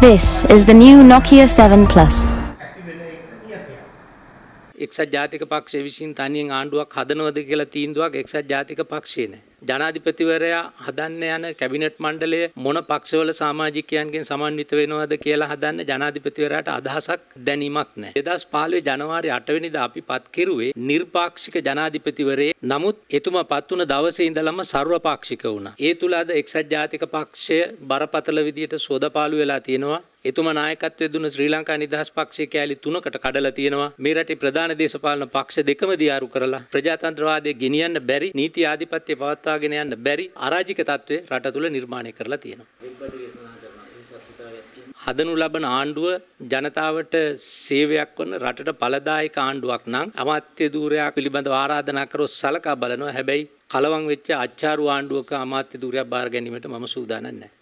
This is the new Nokia 7 Plus. එක්සත් ජාතික පක්ෂය විසින් තනියෙන් ආණ්ඩුවක් හදනවද කියලා තීන්දුවක් එක්සත් ජාතික පක්ෂයේ නැහැ. ජනාධිපතිවරයා හදන්න යන කැබිනට් මණ්ඩලය මොන පක්ෂවල සමාජිකයන්ගෙන් සමන්විත වෙනවද කියලා හදන්න ජනාධිපතිවරයාට අදහසක් දැනීමක් නැහැ. 2015 ජනවාරි 8 වෙනිදා අපි පත් කෙරුවේ නිර්පාක්ෂික ජනාධිපතිවරේ. නමුත් එතුමා පත් වුණ දවසේ ඉඳලම සර්වපාක්ෂික වුණා. ඒ තුල අද එක්සත් ජාතික පක්ෂය බරපතල විදියට සෝදපාලු වෙලා තියෙනවා. එතුමා නායකත්වයේ දුන්න ශ්‍රී ලංකා නිදහස් පක්ෂයේ කෑලි තුනකට කඩලා තියෙනවා. මේ රටේ ප්‍රධාන දේශපාලන පක්ෂ දෙකම දියාරු කරලා ප්‍රජාතන්ත්‍රවාදය ගෙනියන්න බැරි නීති ආධිපත්‍ය පවත්වාගෙන යන්න බැරි අරාජික තත්ත්වය රට තුල නිර්මාණය කරලා තියෙනවා. හදනු ලබන ආණ්ඩුව ජනතාවට සේවයක් වන රටට ඵලදායක ආණ්ඩුවක් නම් අමාත්‍ය ධූරයක් පිළිබඳව ආරාධනා කරොත් සලකා බලනවා. හැබැයි කලවම් වෙච්ච අච්චාරු ආණ්ඩුවක අමාත්‍ය ධූරයක් බාර ගැනීමට මම සූදානම් නැහැ.